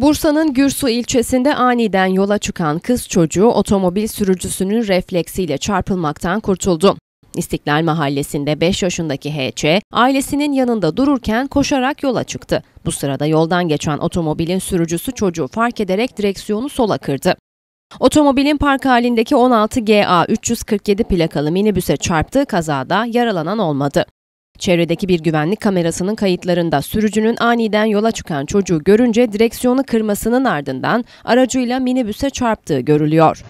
Bursa'nın Gürsu ilçesinde aniden yola çıkan kız çocuğu otomobil sürücüsünün refleksiyle çarpılmaktan kurtuldu. İstiklal Mahallesi'nde 5 yaşındaki HC, ailesinin yanında dururken koşarak yola çıktı. Bu sırada yoldan geçen otomobilin sürücüsü çocuğu fark ederek direksiyonu sola kırdı. Otomobilin park halindeki 16 GA 347 plakalı minibüse çarptığı kazada yaralanan olmadı. Çevredeki bir güvenlik kamerasının kayıtlarında sürücünün aniden yola çıkan çocuğu görünce direksiyonu kırmasının ardından aracıyla minibüse çarptığı görülüyor.